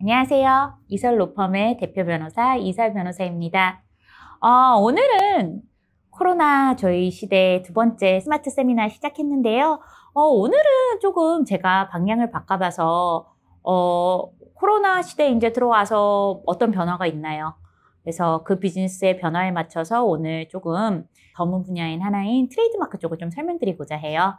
안녕하세요. 이설 로펌의 대표 변호사 이설 변호사입니다. 어, 오늘은 코로나 저희 시대 두 번째 스마트 세미나 시작했는데요. 어, 오늘은 조금 제가 방향을 바꿔봐서 어, 코로나 시대에 이제 들어와서 어떤 변화가 있나요? 그래서 그 비즈니스의 변화에 맞춰서 오늘 조금 전문 분야인 하나인 트레이드마크 쪽을 좀 설명드리고자 해요.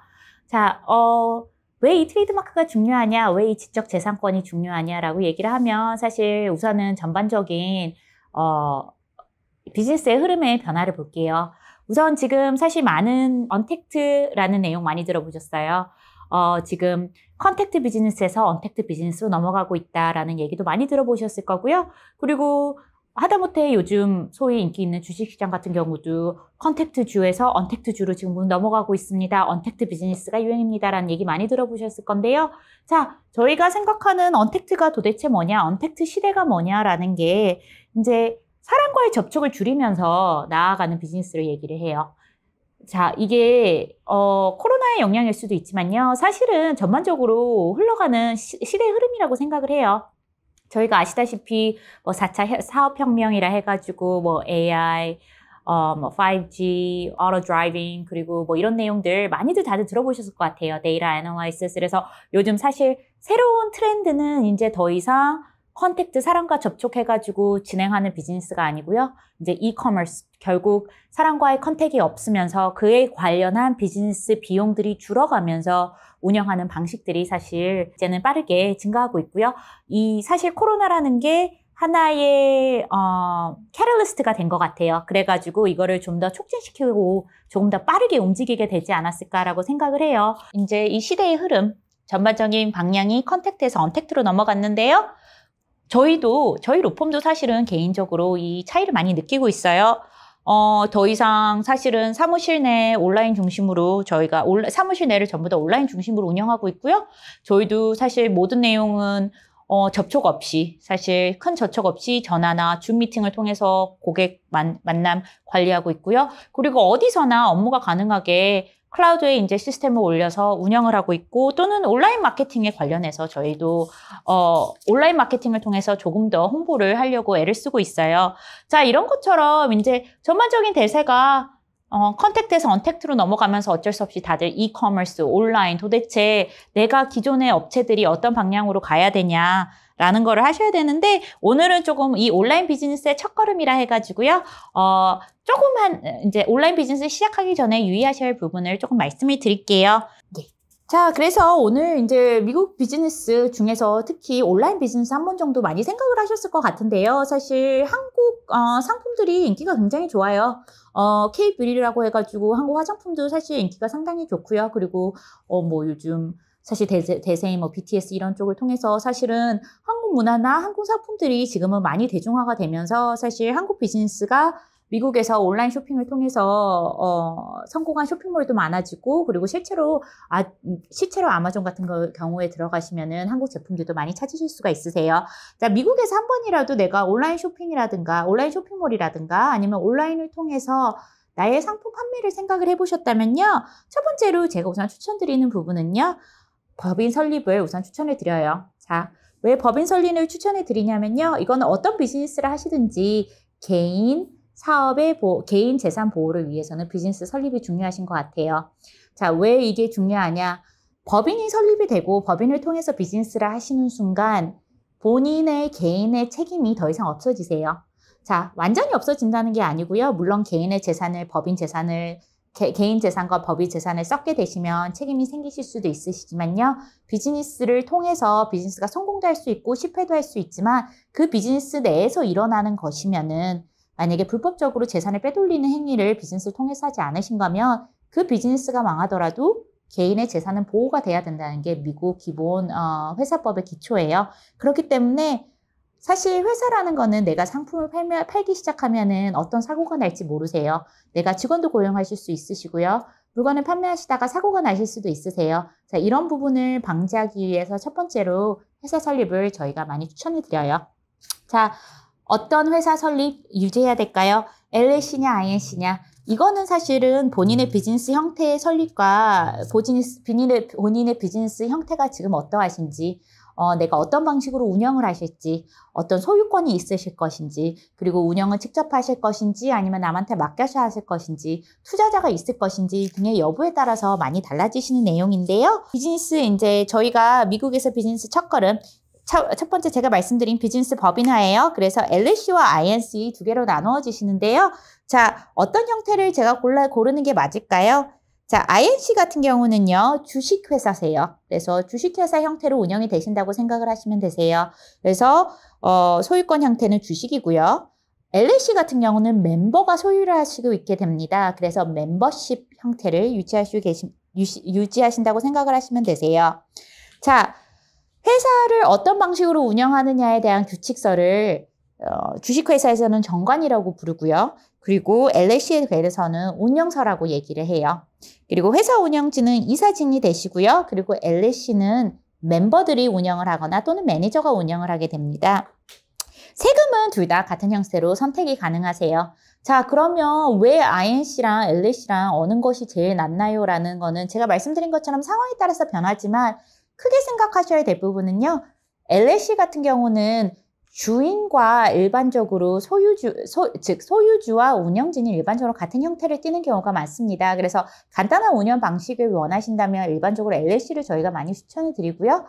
자, 어, 왜 이 트레이드마크가 중요하냐, 왜 이 지적 재산권이 중요하냐라고 얘기를 하면 사실 우선은 전반적인 어, 비즈니스의 흐름의 변화를 볼게요. 우선 지금 사실 많은 untact라는 내용 많이 들어보셨어요. 어, 지금 contact 비즈니스에서 언택트 비즈니스로 넘어가고 있다라는 얘기도 많이 들어보셨을 거고요. 그리고 하다못해 요즘 소위 인기 있는 주식시장 같은 경우도 contact 주에서 언택트 주로 지금 넘어가고 있습니다. 언택트 비즈니스가 유행입니다라는 얘기 많이 들어보셨을 건데요. 자, 저희가 생각하는 untact가 도대체 뭐냐, 언택트 시대가 뭐냐라는 게 이제 사람과의 접촉을 줄이면서 나아가는 비즈니스를 얘기를 해요. 자, 이게 어, 코로나의 영향일 수도 있지만요. 사실은 전반적으로 흘러가는 시, 시대의 흐름이라고 생각을 해요. 저희가 아시다시피 뭐 4차 산업혁명이라 해가지고 뭐 AI, 어, 뭐 5G, auto driving 그리고 뭐 이런 내용들 많이들 다들 들어보셨을 것 같아요. data analysis. 그래서 요즘 사실 새로운 트렌드는 이제 더 이상 contact 사람과 접촉해가지고 진행하는 비즈니스가 아니고요. 이제 이커머스 결국 사람과의 contact이 없으면서 그에 관련한 비즈니스 비용들이 줄어가면서 운영하는 방식들이 사실 이제는 빠르게 증가하고 있고요. 이 사실 코로나라는 게 하나의 어, catalyst가 된 것 같아요. 그래가지고 이거를 좀 더 촉진시키고 조금 더 빠르게 움직이게 되지 않았을까라고 생각을 해요. 이제 이 시대의 흐름, 전반적인 방향이 contact에서 untact로 넘어갔는데요. 저희도 저희 로펌도 사실은 개인적으로 이 차이를 많이 느끼고 있어요. 어, 더 이상 사실은 사무실 내 온라인 중심으로 저희가 온라, 사무실 내를 전부 다 온라인 중심으로 운영하고 있고요. 저희도 사실 모든 내용은 어, 접촉 없이 사실 큰 접촉 없이 전화나 줌 미팅을 통해서 고객 만, 만남 관리하고 있고요. 그리고 어디서나 업무가 가능하게 클라우드에 이제 시스템을 올려서 운영을 하고 있고 또는 온라인 마케팅에 관련해서 저희도 어, 온라인 마케팅을 통해서 조금 더 홍보를 하려고 애를 쓰고 있어요. 자 이런 것처럼 이제 전반적인 대세가 어, contact에서 untact로 넘어가면서 어쩔 수 없이 다들 이커머스, 온라인 도대체 내가 기존의 업체들이 어떤 방향으로 가야 되냐 라는 거를 하셔야 되는데 오늘은 조금 이 온라인 비즈니스의 첫걸음이라 해가지고요. 어, 조금만 이제 온라인 비즈니스 시작하기 전에 유의하셔야 할 부분을 조금 말씀을 드릴게요. 네. 자, 그래서 오늘 이제 미국 비즈니스 중에서 특히 온라인 비즈니스 한 번 정도 많이 생각을 하셨을 것 같은데요. 사실 한국 어, 상품들이 인기가 굉장히 좋아요. 어, K-뷰리라고 해가지고 한국 화장품도 사실 인기가 상당히 좋고요. 그리고 어, 뭐 요즘 사실 대세, 대세인 뭐 BTS 이런 쪽을 통해서 사실은 한국 문화나 한국 상품들이 지금은 많이 대중화가 되면서 사실 한국 비즈니스가 미국에서 온라인 쇼핑을 통해서 어, 성공한 쇼핑몰도 많아지고 그리고 실제로 아 실제로 아마존 같은 거, 경우에 들어가시면은 한국 제품들도 많이 찾으실 수가 있으세요. 자 미국에서 한 번이라도 내가 온라인 쇼핑이라든가 온라인 쇼핑몰이라든가 아니면 온라인을 통해서 나의 상품 판매를 생각을 해보셨다면요. 첫 번째로 제가 우선 추천드리는 부분은요. 법인 설립을 우선 추천해 드려요. 자, 왜 법인 설립을 추천해 드리냐면요. 이거는 어떤 비즈니스를 하시든지 개인 사업의 보, 개인 재산 보호를 위해서는 비즈니스 설립이 중요하신 것 같아요. 자, 왜 이게 중요하냐? 법인이 설립이 되고 법인을 통해서 비즈니스를 하시는 순간 본인의 개인의 책임이 더 이상 없어지세요. 자, 완전히 없어진다는 게 아니고요. 물론 개인의 재산을, 법인 재산을 개, 인 재산과 법인 재산을 섞게 되시면 책임이 생기실 수도 있으시지만요. 비즈니스를 통해서 비즈니스가 성공도 할 수 있고 실패도 할 수 있지만 그 비즈니스 내에서 일어나는 것이면은 만약에 불법적으로 재산을 빼돌리는 행위를 비즈니스를 통해서 하지 않으신 거면 그 비즈니스가 망하더라도 개인의 재산은 보호가 돼야 된다는 게 미국 기본 어, 회사법의 기초예요. 그렇기 때문에 사실 회사라는 거는 내가 상품을 팔며, 팔기 시작하면은 어떤 사고가 날지 모르세요. 내가 직원도 고용하실 수 있으시고요. 물건을 판매하시다가 사고가 나실 수도 있으세요. 자, 이런 부분을 방지하기 위해서 첫 번째로 회사 설립을 저희가 많이 추천해 드려요. 자, 어떤 회사 설립 유지해야 될까요? LLC냐, INC냐? 이거는 사실은 본인의 비즈니스 형태의 설립과 본인의, 본인의 비즈니스 형태가 지금 어떠하신지 어, 내가 어떤 방식으로 운영을 하실지, 어떤 소유권이 있으실 것인지, 그리고 운영을 직접 하실 것인지, 아니면 남한테 맡겨서 하실 것인지, 투자자가 있을 것인지 등의 여부에 따라서 많이 달라지시는 내용인데요. 비즈니스 이제 저희가 미국에서 비즈니스 첫걸음 첫, 첫 번째 제가 말씀드린 비즈니스 법인화예요. 그래서 LLC와 INC 두 개로 나누어지시는데요. 자, 어떤 형태를 제가 골라 고르는 게 맞을까요? 자, INC 같은 경우는요, 주식회사세요. 그래서 주식회사 형태로 운영이 되신다고 생각을 하시면 되세요. 그래서, 어, 소유권 형태는 주식이고요. LLC 같은 경우는 멤버가 소유를 하시고 있게 됩니다. 그래서 멤버십 형태를 유지하시고 계신, 유지, 유지하신다고 생각을 하시면 되세요. 자, 회사를 어떤 방식으로 운영하느냐에 대한 규칙서를 어, 주식회사에서는 정관이라고 부르고요. 그리고 LLC에 대해서는 운영서라고 얘기를 해요. 그리고 회사 운영진은 이사진이 되시고요. 그리고 LLC는 멤버들이 운영을 하거나 또는 매니저가 운영을 하게 됩니다. 세금은 둘 다 같은 형태로 선택이 가능하세요. 자, 그러면 왜 INC랑 LLC랑 어느 것이 제일 낫나요? 라는 거는 제가 말씀드린 것처럼 상황에 따라서 변하지만 크게 생각하셔야 될 부분은요. LLC 같은 경우는 주인과 일반적으로 소유주, 소, 즉 소유주와 운영진이 일반적으로 같은 형태를 띠는 경우가 많습니다. 그래서 간단한 운영 방식을 원하신다면 일반적으로 LLC를 저희가 많이 추천을 드리고요.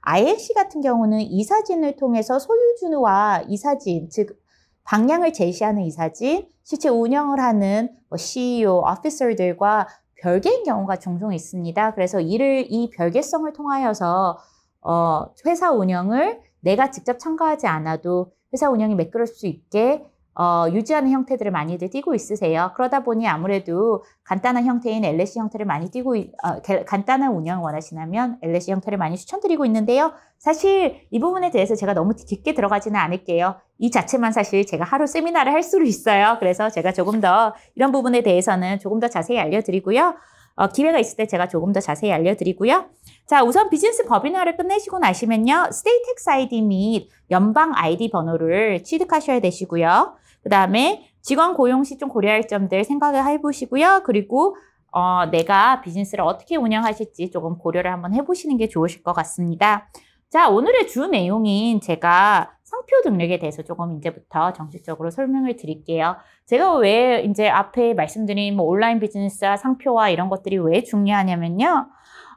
INC 같은 경우는 이사진을 통해서 소유주와 이사진, 즉 방향을 제시하는 이사진, 실제 운영을 하는 뭐 CEO, 오피서들과 별개인 경우가 종종 있습니다. 그래서 이를 이 별개성을 통하여서 어, 회사 운영을 내가 직접 참가하지 않아도 회사 운영이 매끄러울 수 있게 어, 유지하는 형태들을 많이들 띄고 있으세요. 그러다 보니 아무래도 간단한 형태인 LSC 형태를 많이 띄고, 어, 간단한 운영을 원하시다면 LSC 형태를 많이 추천드리고 있는데요. 사실 이 부분에 대해서 제가 너무 깊게 들어가지는 않을게요. 이 자체만 사실 제가 하루 세미나를 할 수도 있어요. 그래서 제가 조금 더 이런 부분에 대해서는 조금 더 자세히 알려드리고요. 어, 기회가 있을 때 제가 조금 더 자세히 알려드리고요. 자, 우선 비즈니스 법인화를 끝내시고 나시면요. State Tax ID 및 연방 아이디 번호를 취득하셔야 되시고요. 그 다음에 직원 고용 시 좀 고려할 점들 생각을 해보시고요. 그리고 어, 내가 비즈니스를 어떻게 운영하실지 조금 고려를 한번 해보시는 게 좋으실 것 같습니다. 자, 오늘의 주 내용인 제가 상표 등록에 대해서 조금 이제부터 정식적으로 설명을 드릴게요. 제가 왜 이제 앞에 말씀드린 뭐 온라인 비즈니스와 상표와 이런 것들이 왜 중요하냐면요.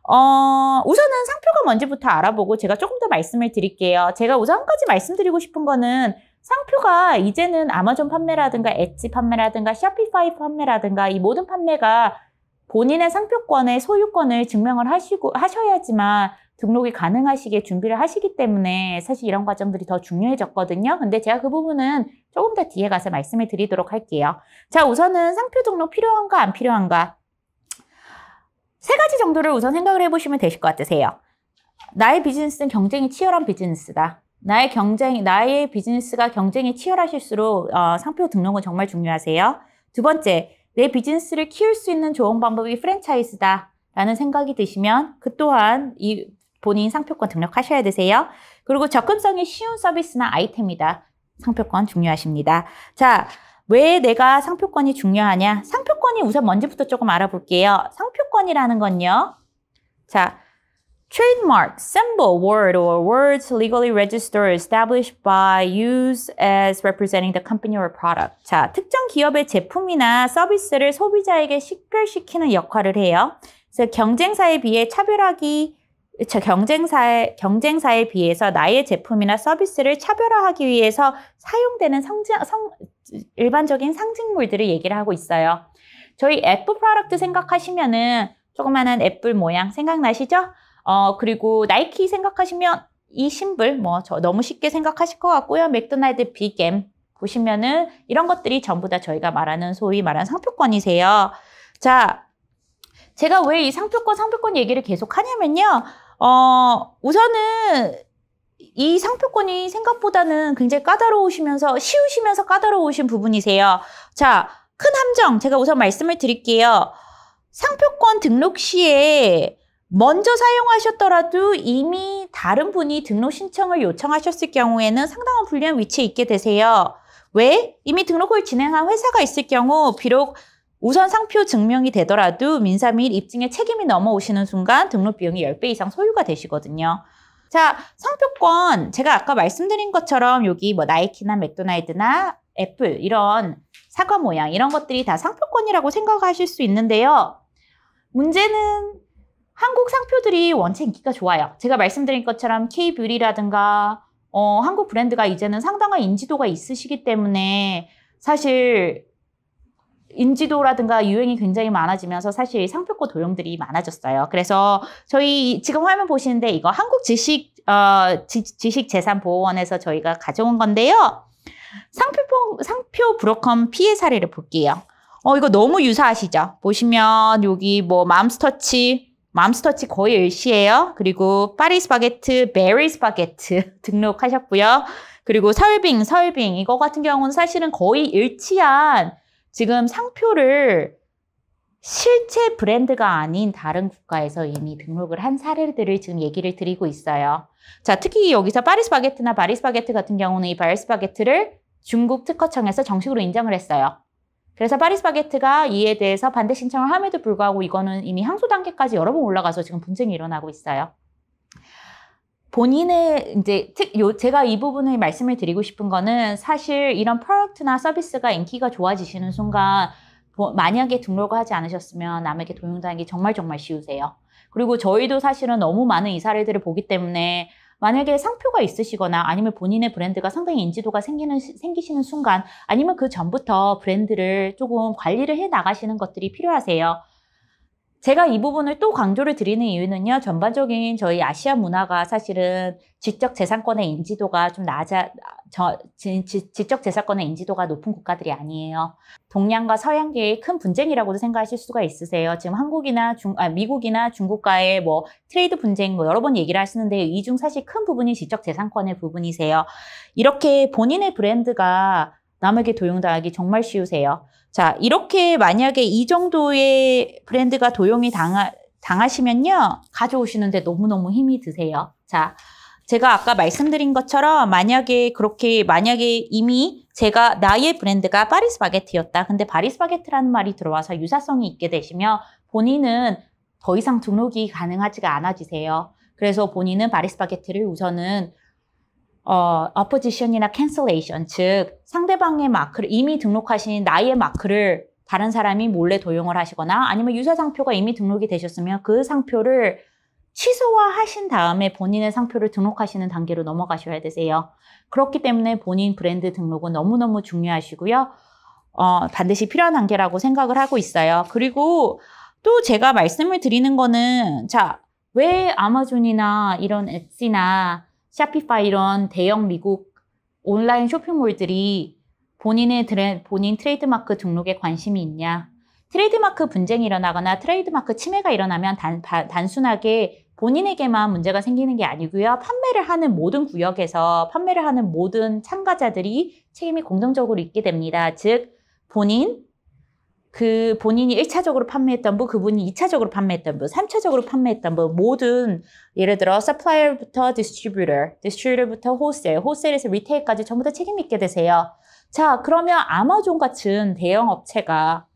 어, 우선은 상표가 뭔지부터 알아보고 제가 조금 더 말씀을 드릴게요. 제가 우선 한 가지 말씀드리고 싶은 거는 상표가 이제는 아마존 판매라든가 엣지 판매라든가 샤피파이 판매라든가 이 모든 판매가 본인의 상표권의 소유권을 증명을 하시고 하셔야지만 등록이 가능하시게 준비를 하시기 때문에 사실 이런 과정들이 더 중요해졌거든요. 근데 제가 그 부분은 조금 더 뒤에 가서 말씀을 드리도록 할게요. 자, 우선은 상표 등록 필요한가 안 필요한가? 세 가지 정도를 우선 생각을 해보시면 되실 것 같으세요. 나의 비즈니스는 경쟁이 치열한 비즈니스다. 나의 경쟁, 나의 비즈니스가 경쟁이 치열하실수록 어, 상표 등록은 정말 중요하세요. 두 번째, 내 비즈니스를 키울 수 있는 좋은 방법이 프랜차이즈다. 라는 생각이 드시면 그 또한 이 본인 상표권 등록하셔야 되세요. 그리고 접근성이 쉬운 서비스나 아이템이다. 상표권 중요하십니다. 자, 왜 내가 상표권이 중요하냐? 상표권이 우선 뭔지부터 조금 알아볼게요. 상표권이라는 건요. 자, trademark, symbol, word, or words legally registered, established by use as representing the company or product. 자, 특정 기업의 제품이나 서비스를 소비자에게 식별시키는 역할을 해요. 그래서 경쟁사에 비해 차별하기 경쟁사에, 경쟁사에 비해서 나의 제품이나 서비스를 차별화하기 위해서 사용되는 상징, 성, 일반적인 상징물들을 얘기를 하고 있어요. 저희 애플 product 생각하시면은 조그마한 애플 모양 생각나시죠? 어, 그리고 나이키 생각하시면 이 심블 뭐 저 너무 쉽게 생각하실 것 같고요. 맥도날드 Big M 보시면은 이런 것들이 전부 다 저희가 말하는 소위 말하는 상표권이세요. 자, 제가 왜 이 상표권 상표권 얘기를 계속 하냐면요. 어, 우선은 이 상표권이 생각보다는 굉장히 까다로우시면서 쉬우시면서 까다로우신 부분이세요. 자, 큰 함정 제가 우선 말씀을 드릴게요. 상표권 등록 시에 먼저 사용하셨더라도 이미 다른 분이 등록 신청을 요청하셨을 경우에는 상당한 불리한 위치에 있게 되세요. 왜? 이미 등록을 진행한 회사가 있을 경우 비록 우선 상표 증명이 되더라도 민사 및 입증의 책임이 넘어오시는 순간 등록 비용이 10배 이상 소요가 되시거든요. 자, 상표권 제가 아까 말씀드린 것처럼 여기 뭐 나이키나 맥도날드나 애플 이런 사과 모양 이런 것들이 다 상표권이라고 생각하실 수 있는데요. 문제는 한국 상표들이 원체 인기가 좋아요. 제가 말씀드린 것처럼 K뷰리라든가 어, 한국 브랜드가 이제는 상당한 인지도가 있으시기 때문에 사실 인지도라든가 유행이 굉장히 많아지면서 사실 상표권 도용들이 많아졌어요. 그래서 저희 지금 화면 보시는데 이거 한국 지식 어, 지, 식 재산 보호원에서 저희가 가져온 건데요. 상표 상표 브로커 피해 사례를 볼게요. 어 이거 너무 유사하시죠? 보시면 여기 뭐 맘스터치 맘스터치 거의 일치예요. 그리고 파리스 바게트, 바리스 바게트 등록하셨고요. 그리고 설빙, 설빙 이거 같은 경우는 사실은 거의 일치한 지금 상표를 실제 브랜드가 아닌 다른 국가에서 이미 등록을 한 사례들을 지금 얘기를 드리고 있어요. 자, 특히 여기서 파리스 바게트나 바리스 바게트 같은 경우는 이 바리스 바게트를 중국 특허청에서 정식으로 인정을 했어요. 그래서 파리스 바게트가 이에 대해서 반대 신청을 함에도 불구하고 이거는 이미 항소 단계까지 여러 번 올라가서 지금 분쟁이 일어나고 있어요. 본인의 이제 특, 요, 제가 이 부분을 말씀을 드리고 싶은 거는 사실 이런 product나 서비스가 인기가 좋아지시는 순간 만약에 등록을 하지 않으셨으면 남에게 도용당하기 정말 정말 쉬우세요. 그리고 저희도 사실은 너무 많은 이 사례들을 보기 때문에 만약에 상표가 있으시거나 아니면 본인의 브랜드가 상당히 인지도가 생기는, 생기시는 순간 아니면 그 전부터 브랜드를 조금 관리를 해 나가시는 것들이 필요하세요. 제가 이 부분을 또 강조를 드리는 이유는요, 전반적인 저희 아시아 문화가 사실은 지적 재산권의 인지도가 좀 낮아, 저, 지, 적 재산권의 인지도가 높은 국가들이 아니에요. 동양과 서양계의 큰 분쟁이라고도 생각하실 수가 있으세요. 지금 한국이나 중, 아, 미국이나 중국과의 뭐 트레이드 분쟁 뭐 여러 번 얘기를 하시는데 이 중 사실 큰 부분이 지적 재산권의 부분이세요. 이렇게 본인의 브랜드가 남에게 도용당하기 정말 쉬우세요. 자, 이렇게 만약에 이 정도의 브랜드가 도용이 당하, 당하시면요. 가져오시는데 너무너무 힘이 드세요. 자, 제가 아까 말씀드린 것처럼 만약에 그렇게 만약에 이미 제가 나의 브랜드가 파리스바게트였다. 근데 파리스바게트라는 말이 들어와서 유사성이 있게 되시면 본인은 더 이상 등록이 가능하지가 않아지세요. 그래서 본인은 파리스바게트를 우선은 어, opposition이나 cancellation, 즉 상대방의 마크를 이미 등록하신 나의 마크를 다른 사람이 몰래 도용을 하시거나 아니면 유사 상표가 이미 등록이 되셨으면 그 상표를 취소화하신 다음에 본인의 상표를 등록하시는 단계로 넘어가셔야 되세요. 그렇기 때문에 본인 브랜드 등록은 너무너무 중요하시고요. 어, 반드시 필요한 단계라고 생각을 하고 있어요. 그리고 또 제가 말씀을 드리는 거는 자, 왜 아마존이나 이런 엣시나 샤피파이 이런 대형 미국 온라인 쇼핑몰들이 본인의 드레, 본인 트레이드마크 등록에 관심이 있냐? 트레이드마크 분쟁이 일어나거나 트레이드마크 침해가 일어나면 단, 단순하게 본인에게만 문제가 생기는 게 아니고요. 판매를 하는 모든 구역에서 판매를 하는 모든 참가자들이 책임이 공정적으로 있게 됩니다. 즉, 본인, 그 본인이 1차적으로 판매했던 분, 그분이 2차적으로 판매했던 분, 3차적으로 판매했던 분, 모든 예를 들어 supplier부터 distributor, distributor부터 wholesale, wholesale에서 retail까지 전부 다 책임 있게 되세요. 자, 그러면 아마존 같은 대형 업체가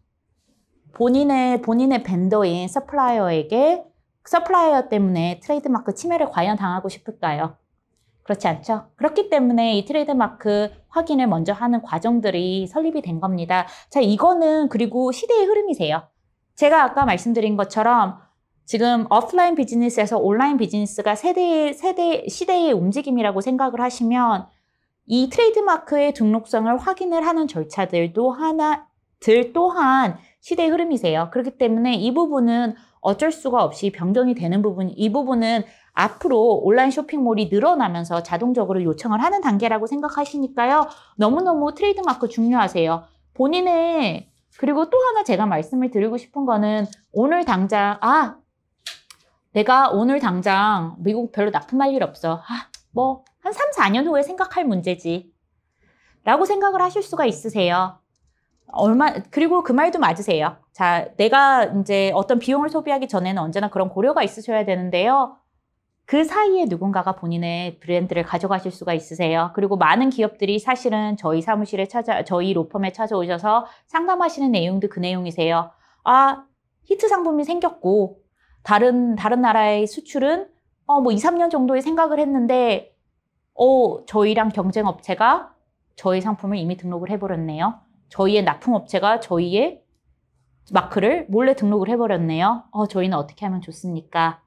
본인의 본인의 vendor인 supplier에게 supplier 때문에 트레이드마크 침해를 과연 당하고 싶을까요? 그렇지 않죠? 그렇기 때문에 이 트레이드마크 확인을 먼저 하는 과정들이 설립이 된 겁니다. 자, 이거는 그리고 시대의 흐름이세요. 제가 아까 말씀드린 것처럼 지금 오프라인 비즈니스에서 온라인 비즈니스가 세대, 세대, 시대의 움직임이라고 생각을 하시면 이 트레이드마크의 등록성을 확인을 하는 절차들도 하나, 들 또한 시대의 흐름이세요. 그렇기 때문에 이 부분은 어쩔 수가 없이 변경이 되는 부분, 이 부분은 앞으로 온라인 쇼핑몰이 늘어나면서 자동적으로 요청을 하는 단계라고 생각하시니까요. 너무너무 트레이드마크 중요하세요. 본인의 그리고 또 하나 제가 말씀을 드리고 싶은 거는 오늘 당장 아 내가 오늘 당장 미국 별로 납품할 일 없어. 아, 뭐 한 3, 4년 후에 생각할 문제지. 라고 생각을 하실 수가 있으세요. 얼마 그리고 그 말도 맞으세요. 자, 내가 이제 어떤 비용을 소비하기 전에는 언제나 그런 고려가 있으셔야 되는데요. 그 사이에 누군가가 본인의 브랜드를 가져가실 수가 있으세요. 그리고 많은 기업들이 사실은 저희 사무실에 찾아, 저희 로펌에 찾아오셔서 상담하시는 내용도 그 내용이세요. 아, 히트 상품이 생겼고, 다른, 다른 나라의 수출은 어, 뭐 2, 3년 정도의 생각을 했는데, 어, 저희랑 경쟁 업체가 저희 상품을 이미 등록을 해 버렸네요. 저희의 납품업체가 저희의 마크를 몰래 등록을 해버렸네요. 어, 저희는 어떻게 하면 좋습니까?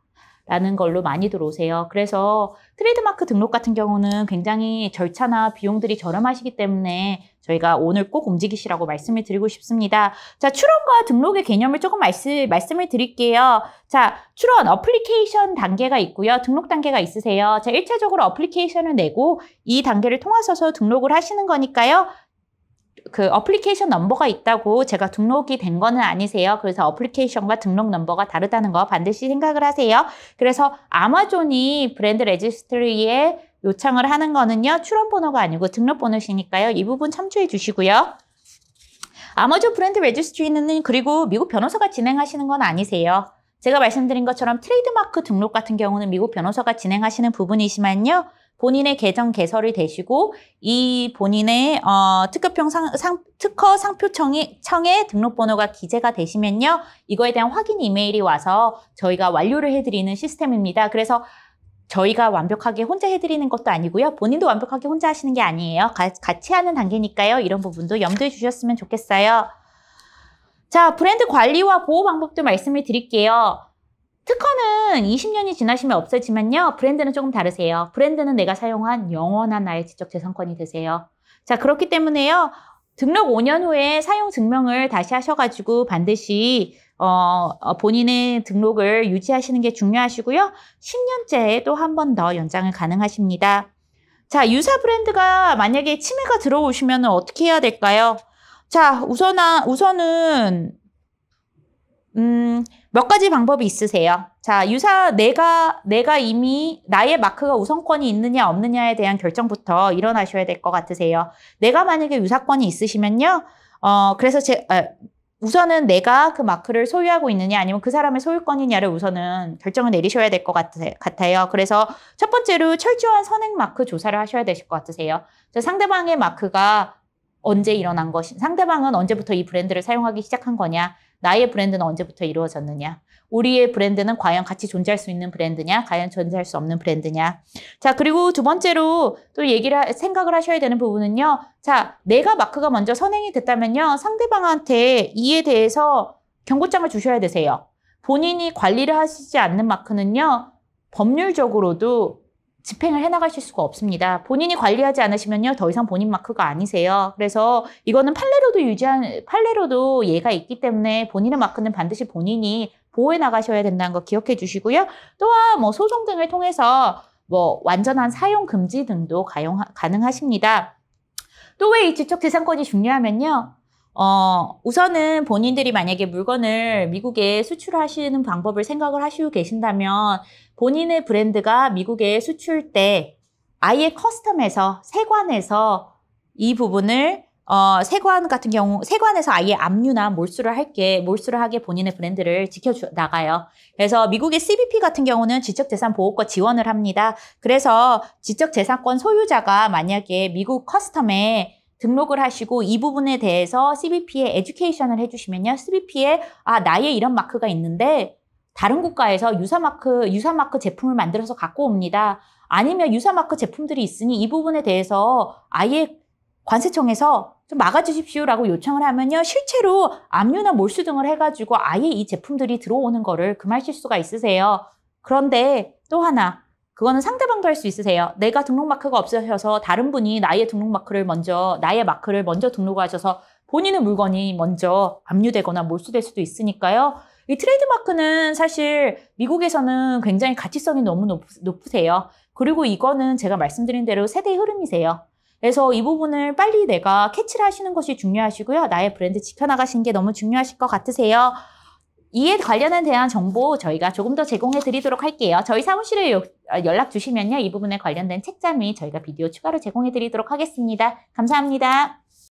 라는 걸로 많이 들어오세요. 그래서 트레이드마크 등록 같은 경우는 굉장히 절차나 비용들이 저렴하시기 때문에 저희가 오늘 꼭 움직이시라고 말씀을 드리고 싶습니다. 자, 출원과 등록의 개념을 조금 말씀, 말씀을 드릴게요. 자, 출원 어플리케이션 단계가 있고요. 등록 단계가 있으세요. 자, 1차적으로 application을 내고 이 단계를 통하셔서 등록을 하시는 거니까요. 그 어플리케이션 넘버가 있다고 제가 등록이 된 거는 아니세요. 그래서 application과 등록 넘버가 다르다는 거 반드시 생각을 하세요. 그래서 아마존이 Brand Registry에 요청을 하는 거는요. 출원 번호가 아니고 등록 번호시니까요. 이 부분 참조해 주시고요. 아마존 Brand Registry는 그리고 미국 변호사가 진행하시는 건 아니세요. 제가 말씀드린 것처럼 트레이드마크 등록 같은 경우는 미국 변호사가 진행하시는 부분이지만요. 본인의 계정 개설이 되시고 이 본인의 어, 특허평 상, 상, 특허 상표청에 청에 등록번호가 기재가 되시면요 이거에 대한 확인 이메일이 와서 저희가 완료를 해드리는 시스템입니다. 그래서 저희가 완벽하게 혼자 해드리는 것도 아니고요. 본인도 완벽하게 혼자 하시는 게 아니에요. 가, 같이 하는 단계니까요. 이런 부분도 염두에 주셨으면 좋겠어요. 자, 브랜드 관리와 보호 방법도 말씀을 드릴게요. 특허는 20년이 지나시면 없어지만요. 브랜드는 조금 다르세요. 브랜드는 내가 사용한 영원한 나의 지적 재산권이 되세요. 자, 그렇기 때문에요. 등록 5년 후에 사용 증명을 다시 하셔가지고 반드시 어, 어, 본인의 등록을 유지하시는 게 중요하시고요. 10년째에 또한 번 더 연장을 가능하십니다. 자, 유사 브랜드가 만약에 침해가 들어오시면 어떻게 해야 될까요? 자, 우선, 우선은, 음, 몇 가지 방법이 있으세요. 자, 유사, 내가, 내가 이미 나의 마크가 우선권이 있느냐 없느냐에 대한 결정부터 일어나셔야 될 것 같으세요. 내가 만약에 유사권이 있으시면요. 어, 그래서 제, 아, 우선은 내가 그 마크를 소유하고 있느냐 아니면 그 사람의 소유권이냐를 우선은 결정을 내리셔야 될 것 같아요. 그래서 첫 번째로 철저한 선행 마크 조사를 하셔야 되실 것 같으세요. 상대방의 마크가 언제 일어난 것이, 상대방은 언제부터 이 브랜드를 사용하기 시작한 거냐, 나의 브랜드는 언제부터 이루어졌느냐, 우리의 브랜드는 과연 같이 존재할 수 있는 브랜드냐, 과연 존재할 수 없는 브랜드냐. 자, 그리고 두 번째로 또 얘기를, 생각을 하셔야 되는 부분은요. 자, 내가 마크가 먼저 선행이 됐다면요. 상대방한테 이에 대해서 경고장을 주셔야 되세요. 본인이 관리를 하시지 않는 마크는요. 법률적으로도 집행을 해나가실 수가 없습니다. 본인이 관리하지 않으시면요, 더 이상 본인 마크가 아니세요. 그래서 이거는 판례로도 유지한, 판례로도 예가 있기 때문에 본인의 마크는 반드시 본인이 보호해 나가셔야 된다는 거 기억해 주시고요. 또한 뭐 소송 등을 통해서 뭐 완전한 사용 금지 등도 가용, 가능하십니다. 또 왜 이 지적재산권이 중요하면요. 어, 우선은 본인들이 만약에 물건을 미국에 수출하시는 방법을 생각을 하시고 계신다면 본인의 브랜드가 미국에 수출 때 아예 custom에서 세관에서 이 부분을 어, 세관 같은 경우, 세관에서 아예 압류나 몰수를 할게, 몰수를 하게 본인의 브랜드를 지켜 나가요. 그래서 미국의 CBP 같은 경우는 지적재산 보호권 지원을 합니다. 그래서 지적재산권 소유자가 만약에 미국 custom에 등록을 하시고 이 부분에 대해서 CBP에 education을 해주시면요. CBP에 아, 나의 이런 마크가 있는데 다른 국가에서 유사 마크, 유사 마크 제품을 만들어서 갖고 옵니다. 아니면 유사 마크 제품들이 있으니 이 부분에 대해서 아예 관세청에서 좀 막아주십시오라고 요청을 하면요. 실제로 압류나 몰수 등을 해가지고 아예 이 제품들이 들어오는 거를 금하실 수가 있으세요. 그런데 또 하나, 그거는 상대방도 할 수 있으세요. 내가 등록 마크가 없으셔서 다른 분이 나의 등록 마크를 먼저, 나의 마크를 먼저 등록하셔서 본인의 물건이 먼저 압류되거나 몰수될 수도 있으니까요. 이 트레이드 마크는 사실 미국에서는 굉장히 가치성이 너무 높, 높으세요. 그리고 이거는 제가 말씀드린 대로 세대의 흐름이세요. 그래서 이 부분을 빨리 내가 캐치를 하시는 것이 중요하시고요. 나의 브랜드 지켜나가시는 게 너무 중요하실 것 같으세요. 이에 관련한 대한 정보 저희가 조금 더 제공해 드리도록 할게요. 저희 사무실에 어, 연락 주시면요. 이 부분에 관련된 책자 및 저희가 비디오 추가로 제공해 드리도록 하겠습니다. 감사합니다.